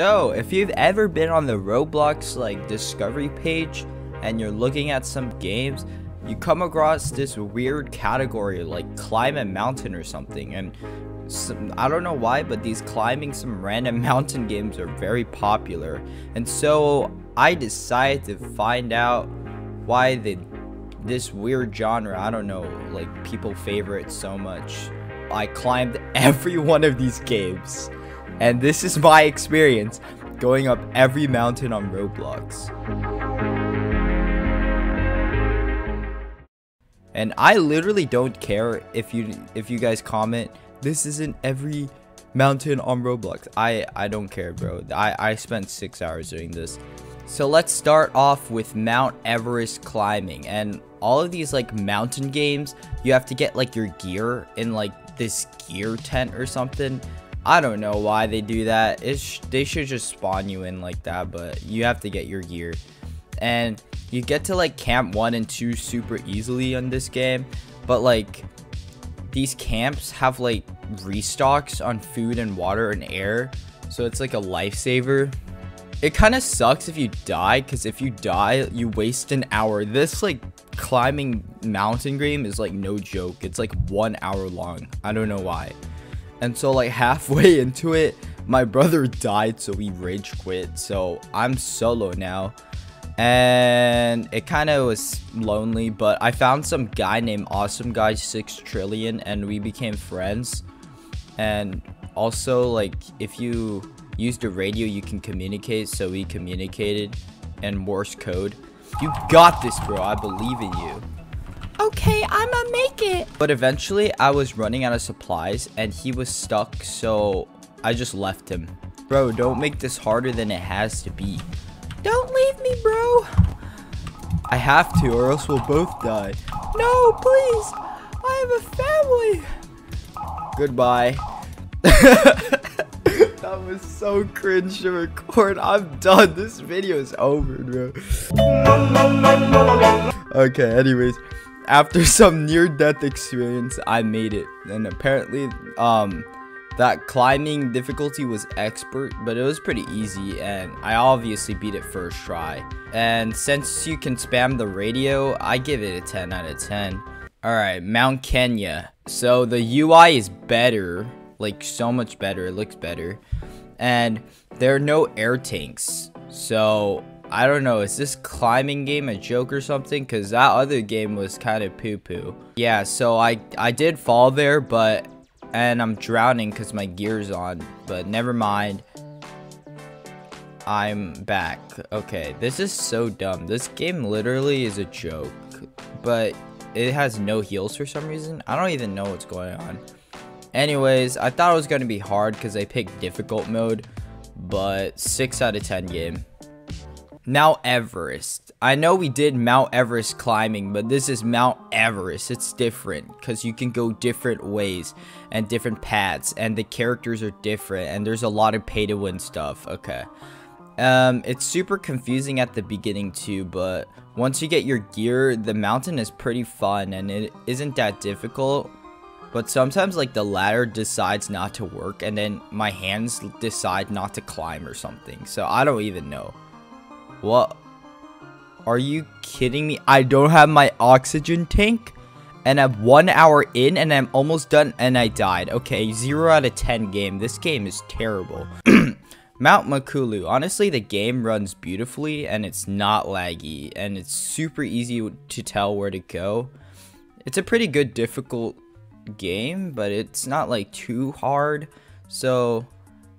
So, if you've ever been on the Roblox like discovery page and you're looking at some games, you come across this weird category like climb a mountain or something and some, I don't know why but these climbing some random mountain games are very popular. And so I decided to find out why the this weird genre I don't know like people favor it so much. I climbed every one of these games and this is my experience going up every mountain on Roblox. And I literally don't care if you if you guys comment this isn't every mountain on Roblox. I I don't care, bro. I I spent 6 hours doing this. So let's start off with Mount Everest climbing and all of these like mountain games, you have to get like your gear in like this gear tent or something. I don't know why they do that. It's they should just spawn you in like that, but you have to get your gear. And you get to like camp 1 and 2 super easily on this game, but like these camps have like restocks on food and water and air, so it's like a lifesaver. It kind of sucks if you die, because if you die, you waste an hour. This like climbing mountain game is like no joke. It's like one hour long. I don't know why. And so like halfway into it, my brother died, so we rage quit. So I'm solo now. And it kind of was lonely, but I found some guy named Awesome Guy 6 Trillion and we became friends. And also like if you use the radio, you can communicate. So we communicated in Morse code. You got this, bro. I believe in you. Okay, I'ma make it. But eventually, I was running out of supplies and he was stuck, so I just left him. Bro, don't make this harder than it has to be. Don't leave me, bro. I have to, or else we'll both die. No, please. I have a family. Goodbye. that was so cringe to record. I'm done. This video is over, bro. Okay, anyways after some near-death experience, I made it. And apparently, um, that climbing difficulty was expert, but it was pretty easy, and I obviously beat it first try. And since you can spam the radio, I give it a 10 out of 10. Alright, Mount Kenya. So the UI is better, like so much better, it looks better. And there are no air tanks. So I don't know, is this climbing game a joke or something? Because that other game was kind of poo-poo. Yeah, so I, I did fall there, but... And I'm drowning because my gear's on. But never mind. I'm back. Okay, this is so dumb. This game literally is a joke. But it has no heals for some reason. I don't even know what's going on. Anyways, I thought it was going to be hard because I picked difficult mode. But 6 out of 10 game. Mount Everest. I know we did Mount Everest climbing, but this is Mount Everest. It's different because you can go different ways and different paths, and the characters are different, and there's a lot of pay to win stuff. Okay. Um, it's super confusing at the beginning too, but once you get your gear, the mountain is pretty fun and it isn't that difficult. But sometimes like the ladder decides not to work and then my hands decide not to climb or something. So I don't even know. What? Are you kidding me? I don't have my oxygen tank? And I'm one hour in and I'm almost done and I died. Okay, 0 out of 10 game. This game is terrible. Mount Makulu. Honestly, the game runs beautifully and it's not laggy. And it's super easy to tell where to go. It's a pretty good difficult game, but it's not like too hard. So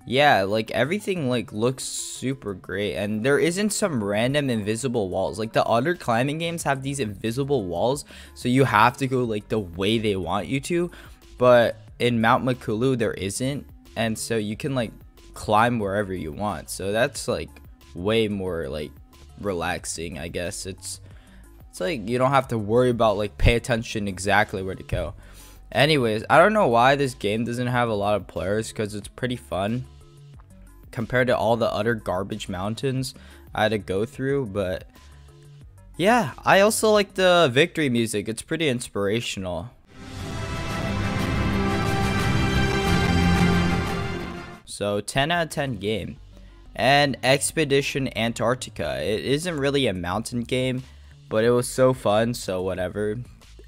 yeah like everything like looks super great and there isn't some random invisible walls. Like the other climbing games have these invisible walls so you have to go like the way they want you to but in mount makulu there isn't and so you can like climb wherever you want so that's like way more like relaxing i guess. It's it's like you don't have to worry about like pay attention exactly where to go Anyways, I don't know why this game doesn't have a lot of players because it's pretty fun compared to all the other garbage mountains I had to go through, but yeah, I also like the victory music. It's pretty inspirational. So 10 out of 10 game. and Expedition Antarctica. It isn't really a mountain game, but it was so fun, so whatever.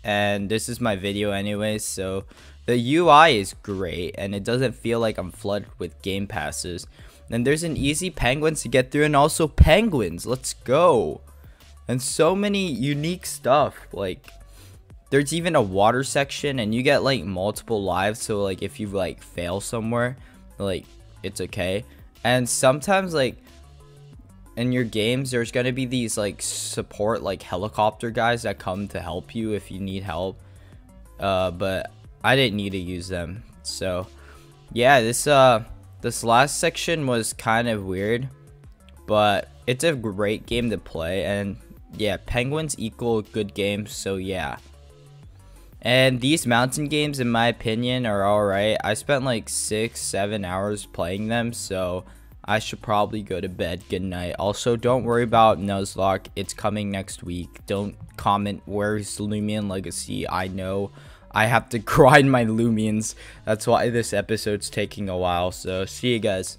And this is my video anyways, so the UI is great and it doesn't feel like I'm flooded with game passes. And there's an easy penguins to get through and also penguins. Let's go. And so many unique stuff like there's even a water section and you get like multiple lives so like if you like fail somewhere like it's okay and sometimes like in your games there's going to be these like support like helicopter guys that come to help you if you need help. Uh but i didn't need to use them. So yeah this uh this last section was kind of weird but it's a great game to play. And yeah penguins equal good games so yeah. And these mountain games, in my opinion, are alright. I spent like six, seven hours playing them, so I should probably go to bed. Good night. Also, don't worry about Nuzlocke. It's coming next week. Don't comment where's Loomian Legacy. I know I have to grind my Loomians. That's why this episode's taking a while. So, see you guys.